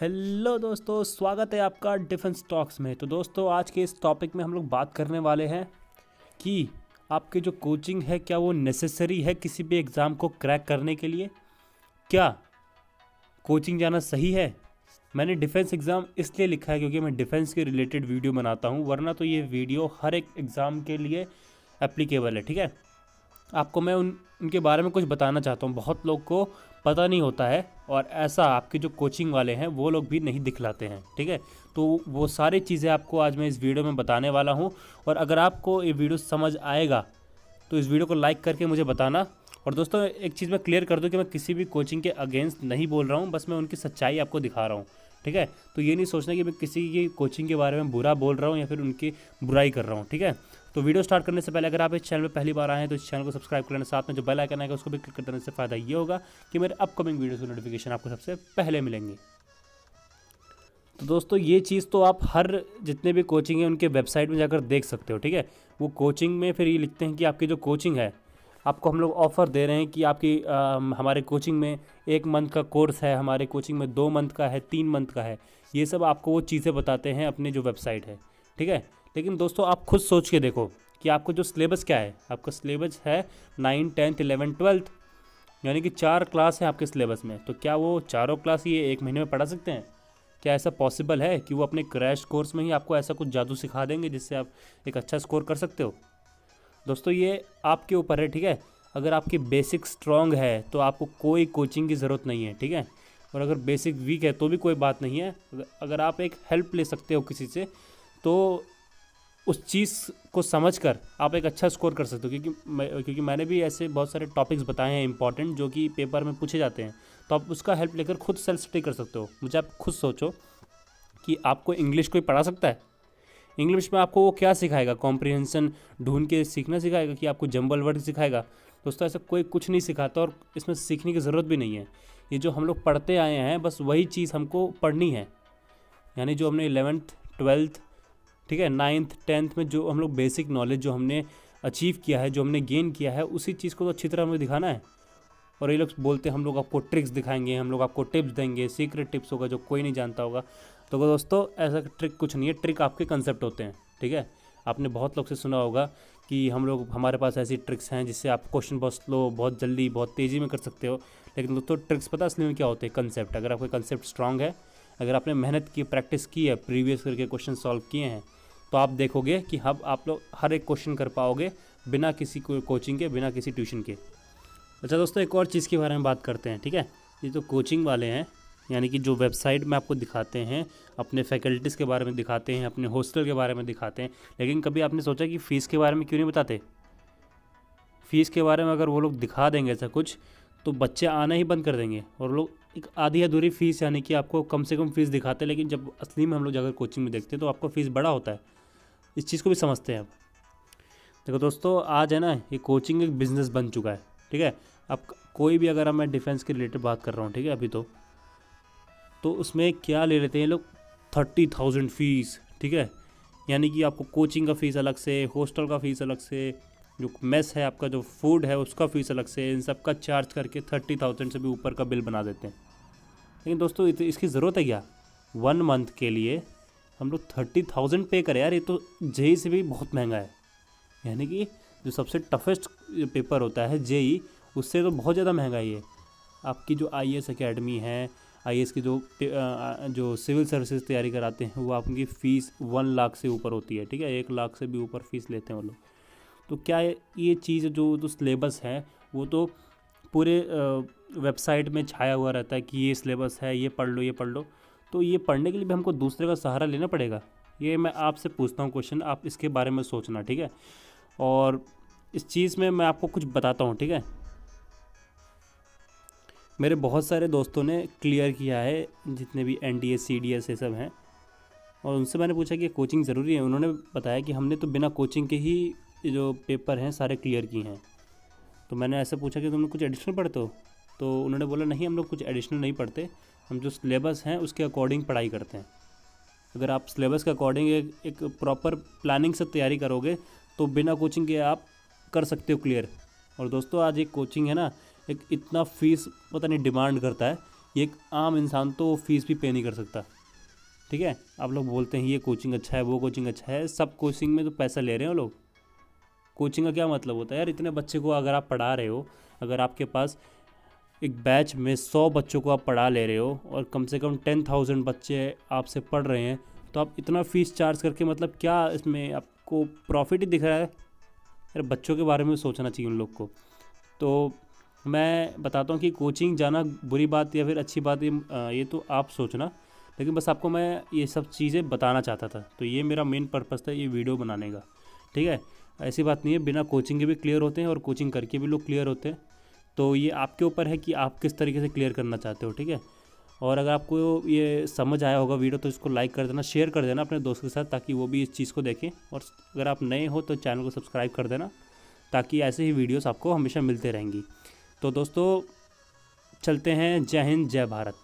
Hello दोस्तों, स्वागत है आपका डिफेंस टॉक्स में। तो दोस्तों, आज के इस टॉपिक में हम लोग बात करने वाले हैं कि आपके जो कोचिंग है, क्या वो नेसेसरी है किसी भी एग्ज़ाम को क्रैक करने के लिए? क्या कोचिंग जाना सही है? मैंने डिफेंस एग्ज़ाम इसलिए लिखा है क्योंकि मैं डिफेंस के रिलेटेड वीडियो बनाता हूँ, वरना तो ये वीडियो हर एक एग्ज़ाम के लिए एप्लीकेबल है, ठीक है? आपको मैं उन, उनके बारे में कुछ बताना चाहता हूँ। बहुत लोग को पता नहीं होता है और ऐसा आपके जो कोचिंग वाले हैं, वो लोग भी नहीं दिखलाते हैं, ठीक है? तो वो सारी चीज़ें आपको आज मैं इस वीडियो में बताने वाला हूँ और अगर आपको ये वीडियो समझ आएगा तो इस वीडियो को लाइक करके मुझे बताना। और दोस्तों, एक चीज़ मैं क्लियर कर दूँ कि मैं किसी भी कोचिंग के अगेंस्ट नहीं बोल रहा हूँ, बस मैं उनकी सच्चाई आपको दिखा रहा हूँ, ठीक है? तो ये नहीं सोचना कि मैं किसी की कोचिंग के बारे में बुरा बोल रहा हूँ या फिर उनकी बुराई कर रहा हूँ, ठीक है? तो वीडियो स्टार्ट करने से पहले अगर आप इस चैनल में पहली बार आए हैं तो इस चैनल को सब्सक्राइब कर लेना साथ में जो बेल आइकन आएगा उसको भी क्लिक कर देने से फ़ायदा ये होगा कि मेरे अपकमिंग वीडियो की नोटिफिकेशन आपको सबसे पहले मिलेंगे। तो दोस्तों ये चीज़ तो आप हर जितने भी कोचिंग है उनके वेबसाइट में जाकर देख सकते हो ठीक है? वो कोचिंग में फिर ये लिखते हैं कि आपकी जो कोचिंग है आपको हम लोग ऑफ़र दे रहे हैं कि आपकी आ, हमारे कोचिंग में एक मंथ का कोर्स है हमारे कोचिंग में दो मंथ का है तीन मंथ का है। ये सब आपको वो चीज़ें बताते हैं अपनी जो वेबसाइट है ठीक है? लेकिन दोस्तों, आप खुद सोच के देखो कि आपको जो सिलेबस क्या है? आपका सिलेबस है नाइन टेंथ इलेवन ट्वेल्थ यानी कि चार क्लास है आपके सिलेबस में। तो क्या वो चारों क्लास ये एक महीने में पढ़ा सकते हैं? क्या ऐसा पॉसिबल है कि वो अपने क्रैश कोर्स में ही आपको ऐसा कुछ जादू सिखा देंगे जिससे आप एक अच्छा स्कोर कर सकते हो? दोस्तों, ये आपके ऊपर है, ठीक है? अगर आपकी बेसिक स्ट्रॉन्ग है तो आपको कोई कोचिंग की ज़रूरत नहीं है, ठीक है? और अगर बेसिक वीक है तो भी कोई बात नहीं है। अगर आप एक हेल्प ले सकते हो किसी से तो उस चीज़ को समझकर आप एक अच्छा स्कोर कर सकते हो, क्योंकि मैं, क्योंकि मैंने भी ऐसे बहुत सारे टॉपिक्स बताए हैं इंपॉर्टेंट जो कि पेपर में पूछे जाते हैं। तो आप उसका हेल्प लेकर खुद सेल्फ स्टडी कर सकते हो। मुझे आप खुद सोचो कि आपको इंग्लिश कोई पढ़ा सकता है? इंग्लिश में आपको वो क्या सिखाएगा? कॉम्प्रिहेंसन ढूंढ के सीखना सिखाएगा कि आपको जंबल वर्ड सिखाएगा? दोस्तों, ऐसा कोई कुछ नहीं सिखाता और इसमें सीखने की ज़रूरत भी नहीं है। ये जो हम लोग पढ़ते आए हैं, बस वही चीज़ हमको पढ़नी है। यानी जो हमने इलेवेंथ ट्वेल्थ ठीक है नाइन्थ टेंथ में जो हम लोग बेसिक नॉलेज जो हमने अचीव किया है, जो हमने गेन किया है, उसी चीज़ को तो अच्छी तरह हमें दिखाना है। और ये लोग बोलते हैं, हम लोग आपको ट्रिक्स दिखाएँगे, हम लोग आपको टिप्स देंगे सीक्रेट टिप्स होगा जो कोई नहीं जानता होगा। तो दोस्तों, ऐसा ट्रिक कुछ नहीं है ट्रिक आपके कंसेप्ट होते हैं, ठीक है? आपने बहुत लोग से सुना होगा कि हम लोग, हमारे पास ऐसी ट्रिक्स हैं जिससे आप क्वेश्चन बहुत स्लो बहुत जल्दी, बहुत तेज़ी में कर सकते हो। लेकिन दोस्तों ट्रिक्स पता असली में क्या होते हैं? कंसेप्ट अगर आपका कंसेप्ट स्ट्रांग है, अगर आपने मेहनत की प्रैक्टिस की है प्रीवियस करके क्वेश्चन सॉल्व किए हैं तो आप देखोगे कि हम आप लोग हर एक क्वेश्चन कर पाओगे बिना किसी को कोचिंग के, बिना किसी ट्यूशन के। अच्छा दोस्तों, एक और चीज़ के बारे में बात करते हैं, ठीक है? ये तो कोचिंग वाले हैं, यानी कि जो वेबसाइट में आपको दिखाते हैं, अपने फैकल्टीज़ के बारे में दिखाते हैं, अपने हॉस्टल के बारे में दिखाते हैं, लेकिन कभी आपने सोचा कि फ़ीस के बारे में क्यों नहीं बताते? फ़ीस के बारे में अगर वो लोग दिखा देंगे ऐसा कुछ तो बच्चे आना ही बंद कर देंगे, और लोग एक आधी अधूरी फ़ीस यानी कि आपको कम से कम फ़ीस दिखाते हैं, लेकिन जब असली में हम लोग जाकर कोचिंग में देखते हैं तो आपका फ़ीस बड़ा होता है। इस चीज़ को भी समझते हैं अब। देखो दोस्तों, आज है ना, ये कोचिंग एक बिज़नेस बन चुका है, ठीक है? अब कोई भी अगर मैं डिफेंस के रिलेटेड बात कर रहा हूँ, ठीक है, अभी तो तो उसमें क्या ले लेते हैं लोग? थर्टी थाउज़ेंड फ़ीस ठीक है? यानी कि आपको कोचिंग का फ़ीस अलग से हॉस्टल का फ़ीस अलग से, जो मेस है आपका, जो फ़ूड है, उसका फ़ीस अलग से, इन सब का चार्ज करके थर्टी थाउज़ेंड से भी ऊपर का बिल बना देते हैं। लेकिन दोस्तों इसकी ज़रूरत है क्या? वन मंथ के लिए हम लोग थर्टी थाउज़ेंड पे करें यार, ये तो जेई से भी बहुत महँगा है। यानी कि जो सबसे टफेस्ट पेपर होता है जेई, उससे तो बहुत ज़्यादा महँगा है आपकी जो आई एस अकेडमी है आई एस की जो जो सिविल सर्विसेज़ तैयारी कराते हैं, वो आपकी फ़ीस वन लाख से ऊपर होती है, ठीक है? एक लाख से भी ऊपर फ़ीस लेते हैं वो लोग। तो क्या ये चीज़ जो जो सिलेबस है, वो तो पूरे वेबसाइट में छाया हुआ रहता है कि ये सिलेबस है, ये पढ़ लो, ये पढ़ लो। तो ये पढ़ने के लिए भी हमको दूसरे का सहारा लेना पड़ेगा? ये मैं आपसे पूछता हूँ क्वेश्चन आप इसके बारे में सोचना, ठीक है? और इस चीज़ में मैं आपको कुछ बताता हूँ, ठीक है? मेरे बहुत सारे दोस्तों ने क्लियर किया है, जितने भी N D S C D S ये सब हैं, और उनसे मैंने पूछा कि कोचिंग ज़रूरी है? उन्होंने बताया कि हमने तो बिना कोचिंग के ही जो पेपर हैं, सारे क्लियर किए हैं। तो मैंने ऐसे पूछा कि तुम कुछ एडिशनल पढ़ते हो तो उन्होंने बोला, नहीं, हम लोग कुछ एडिशनल नहीं पढ़ते। हम जो सिलेबस हैं, उसके अकॉर्डिंग पढ़ाई करते हैं। अगर आप सिलेबस के अकॉर्डिंग एक एक प्रॉपर प्लानिंग से तैयारी करोगे तो बिना कोचिंग के आप कर सकते हो क्लियर और दोस्तों, आज एक कोचिंग है ना, एक इतना फ़ीस पता नहीं डिमांड करता है एक आम इंसान तो फ़ीस भी पे नहीं कर सकता। ठीक है? आप लोग बोलते हैं, ये कोचिंग अच्छा है, वो कोचिंग अच्छा है। सब कोचिंग में तो पैसा ले रहे हो लोग। कोचिंग का क्या मतलब होता है? यार, इतने बच्चे को अगर आप पढ़ा रहे हो, अगर आपके पास एक बैच में सौ बच्चों को आप पढ़ा ले रहे हो और कम से कम टेन थाउज़ेंड बच्चे आपसे पढ़ रहे हैं तो आप इतना फ़ीस चार्ज करके मतलब क्या इसमें आपको प्रॉफिट ही दिख रहा है? अरे, बच्चों के बारे में सोचना चाहिए उन लोग को। तो मैं बताता हूँ कि कोचिंग जाना बुरी बात या फिर अच्छी बात, ये ये तो आप सोचना, लेकिन बस आपको मैं ये सब चीज़ें बताना चाहता था। तो ये मेरा मेन पर्पज़ था ये वीडियो बनाने का। ठीक है? ऐसी बात नहीं है, बिना कोचिंग के भी क्लियर होते हैं और कोचिंग करके भी लोग क्लियर होते हैं। तो ये आपके ऊपर है कि आप किस तरीके से क्लियर करना चाहते हो, ठीक है? और अगर आपको ये समझ आया होगा वीडियो तो इसको लाइक कर देना शेयर कर देना अपने दोस्त के साथ, ताकि वो भी इस चीज़ को देखें। और अगर आप नए हो तो चैनल को सब्सक्राइब कर देना, ताकि ऐसे ही वीडियोस आपको हमेशा मिलते रहेंगी। तो दोस्तों, चलते हैं जय हिंद, जय भारत।